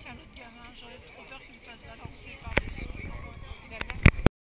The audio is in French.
Tiens, l'autre gamin, j'aurais trop peur